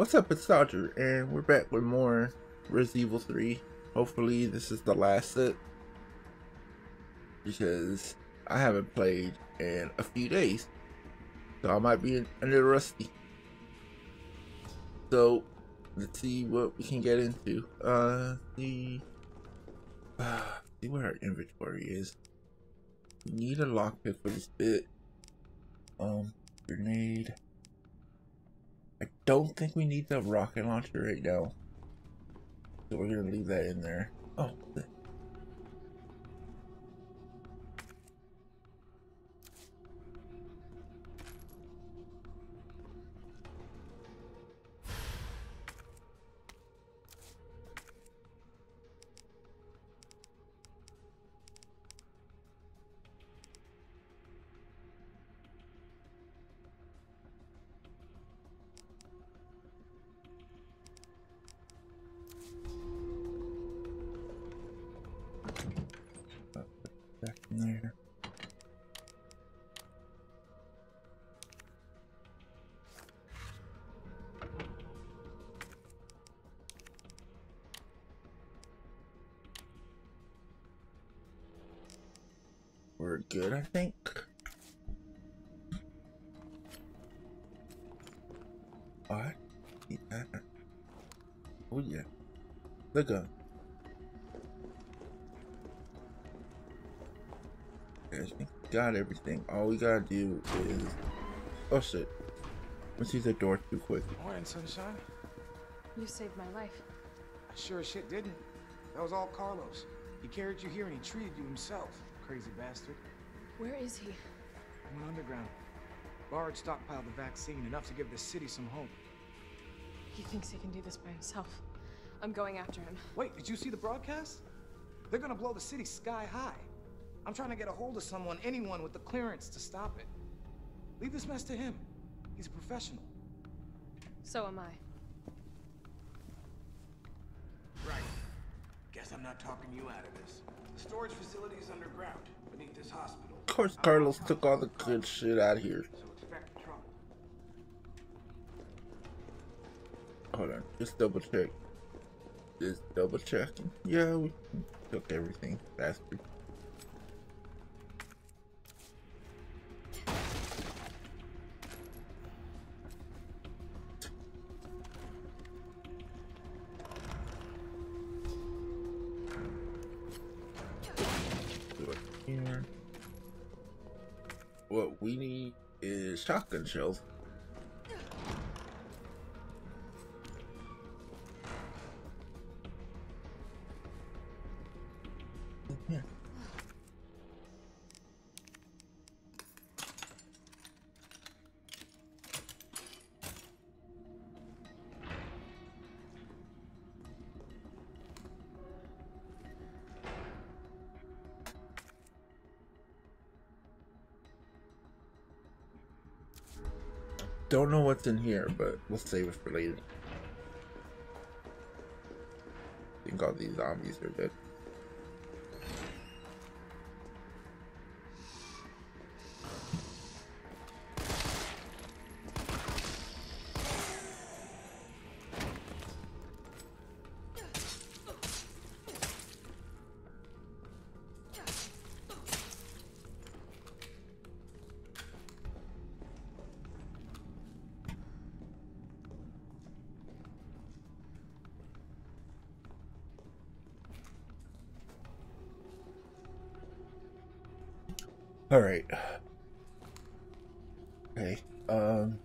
What's up, it's Dodger, and we're back with more Resident Evil 3. Hopefully this is the last set. Because I haven't played in a few days. So I might be a little rusty. So, let's see what we can get into. Uh, see... Uh, see where our inventory is. We need a lockpick for this bit. Um, grenade. I don't think we need the rocket launcher right now. So we're gonna leave that in there. Oh, We're good, I think. What? Yeah. Oh yeah. The gun. I think we got everything. All we gotta do is... Oh shit. Let's use the door too quick. Morning, sunshine. You saved my life. I sure as shit didn't. That was all Carlos. He carried you here and he treated you himself. Crazy bastard. Where is he? I went underground. Bard stockpiled the vaccine, enough to give the city some hope. He thinks he can do this by himself. I'm going after him. Wait, did you see the broadcast? They're gonna blow the city sky high. I'm trying to get a hold of someone, anyone with the clearance to stop it. Leave this mess to him. He's a professional. So am I. Right. Guess I'm not talking you out of this. The storage facility is underground, beneath this hospital. Of course, Carlos took all the good shit out of here. Hold on, just double check. Just double checking. Yeah, we took everything. Bastard. Shotgun shells. Don't know what's in here, but we'll save it for later. I think all these zombies are dead. All right. Okay. Um.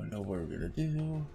I know what we're gonna do.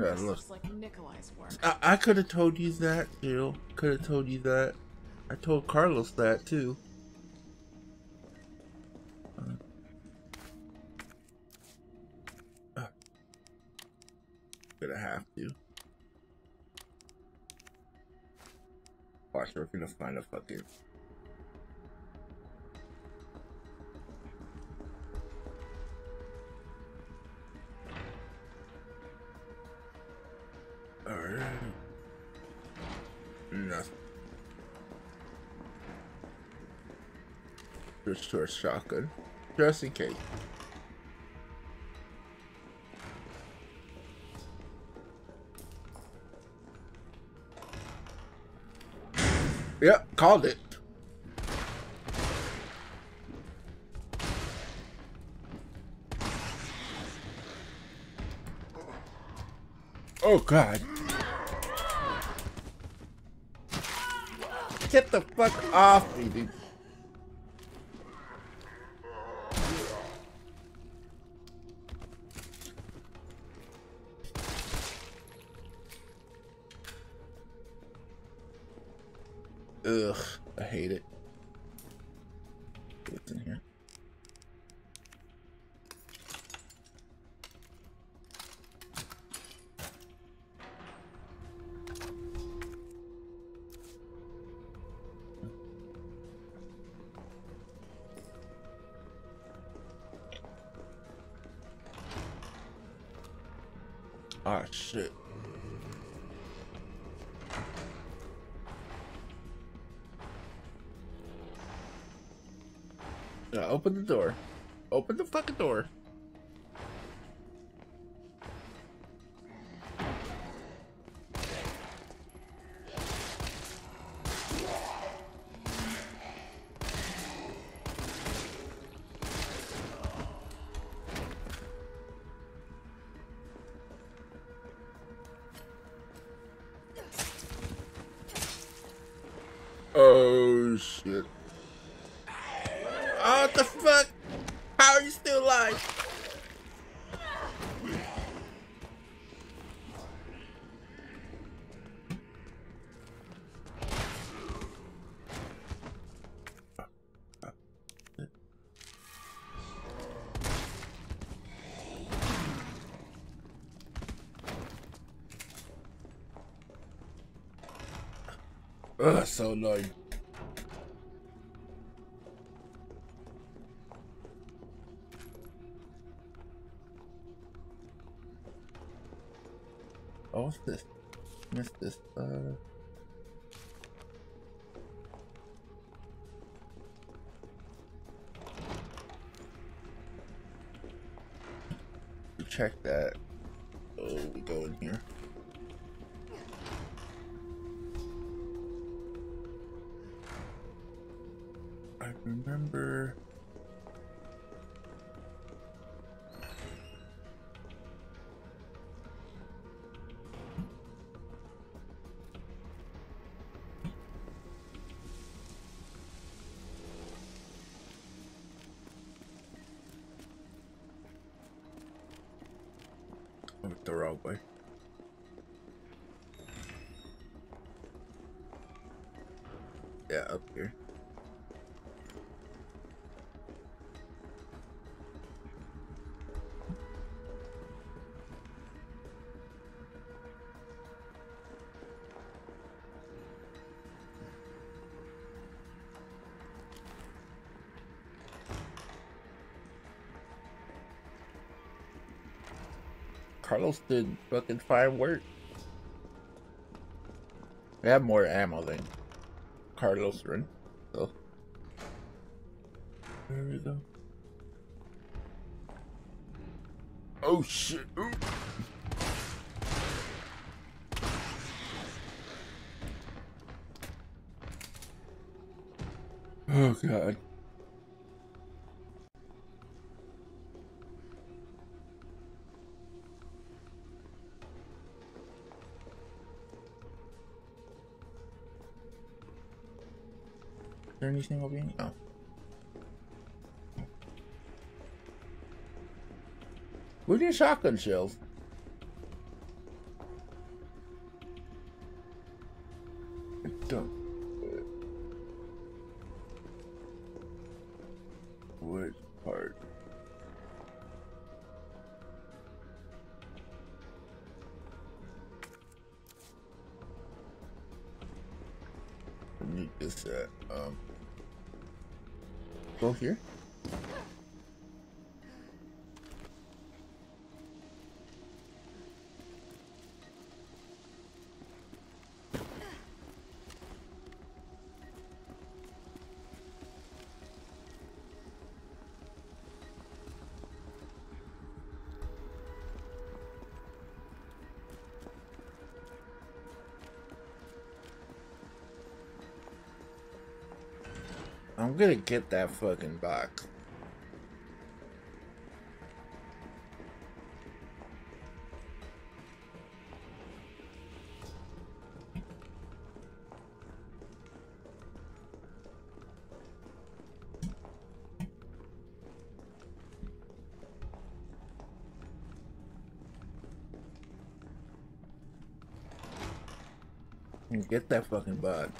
Yeah, This look. looks like Nikolai's work. I, I could have told you that, Jill. Could have told you that. I told Carlos that too. Uh. Uh. gonna have to. Watch, we're gonna find a fucking. Switch to a shotgun. Just in case. Yep, called it. Oh god. Get the fuck off me, dude. Ugh, I hate it. What's in here? Ah, shit. Yeah, open the door. Open the fucking door. Alive? Ugh, so annoying. Oh, what's this? Missed this. Uh. Check that. Went the wrong Carlos did fucking fine work. We have more ammo than Carlos run, so. There we go. Oh shit! Ooh. Oh god. There anything over here? No. Where's your shotgun shells? I'm gonna get that fucking box. Get that fucking box.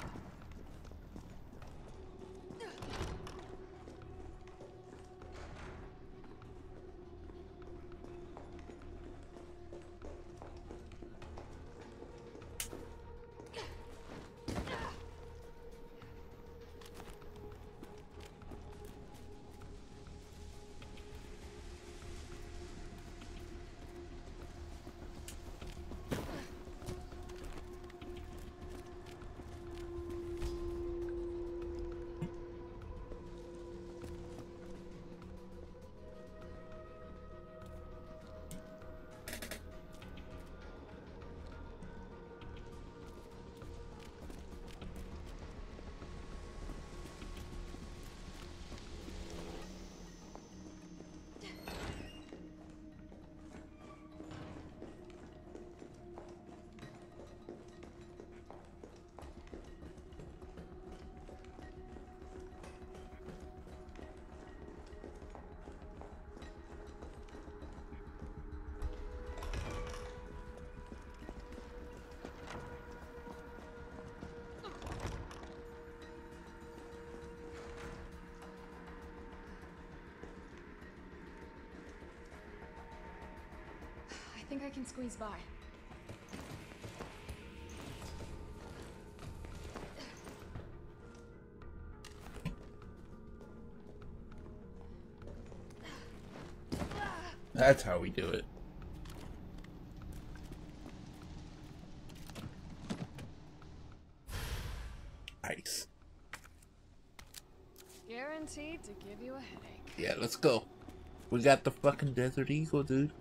Think I can squeeze by. That's how we do it. Ice. Guaranteed to give you a headache. Yeah, let's go. We got the fucking Desert Eagle, dude.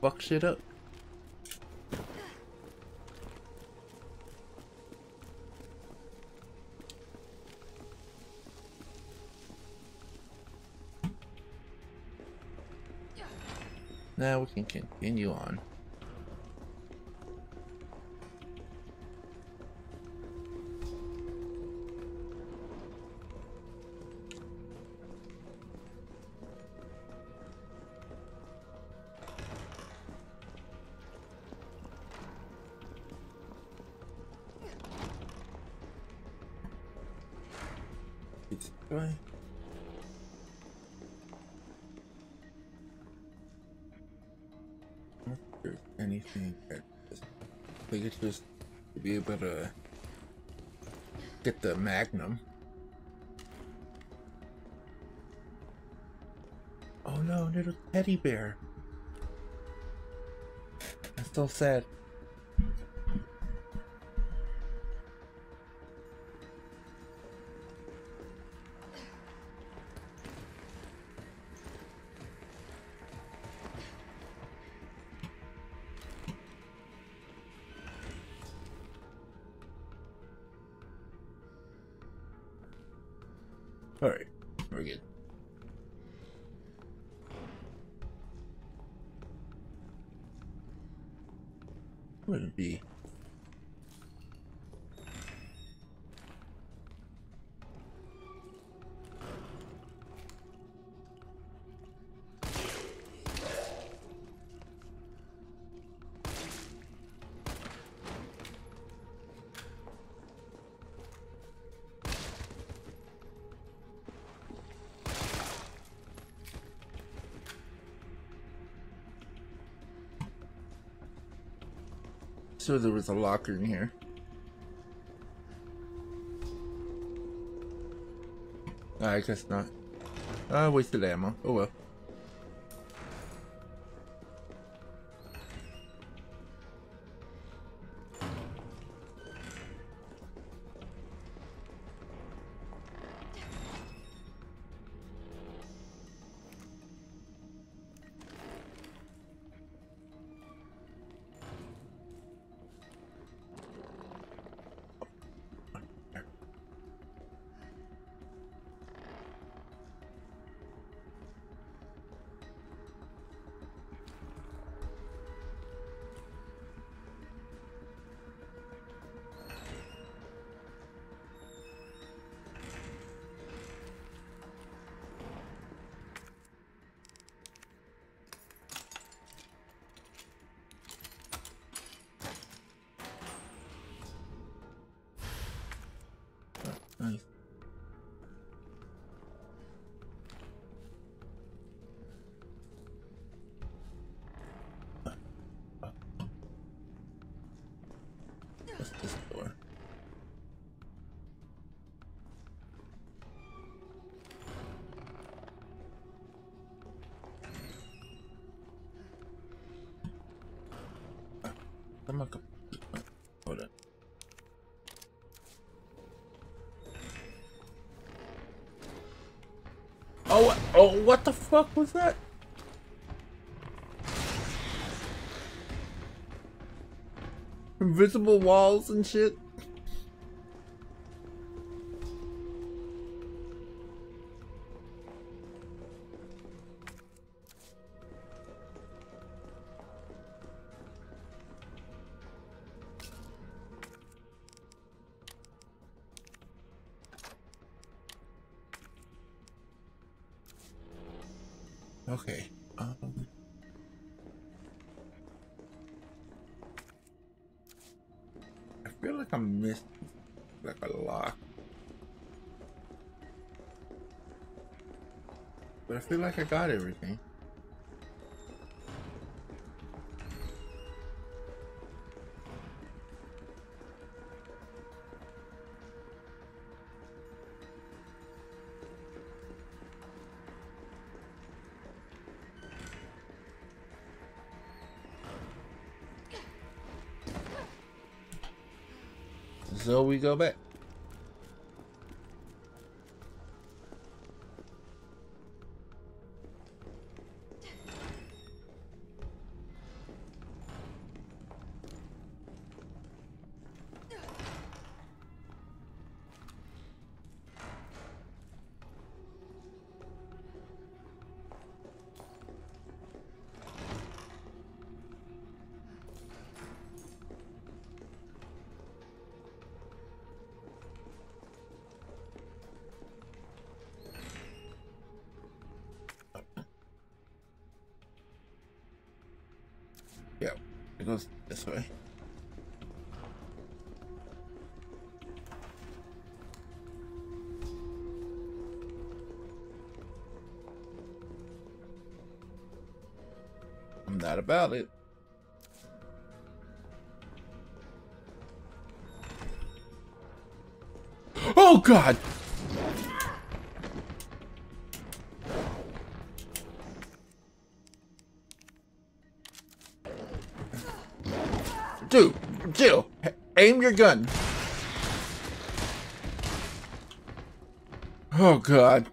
Fuck shit up. Now we can continue on. Anything I think it's just to be able to get the magnum. Oh no, little teddy bear. That's so sad. Alright, we're good. Would it be? So there was a locker in here. I guess not. I wasted ammo. Oh well. Oh, oh, what the fuck was that? Invisible walls and shit. But I feel like I got everything. So we go back. Goes this eh. way. I'm not about it. Oh god! Aim your gun. Oh god.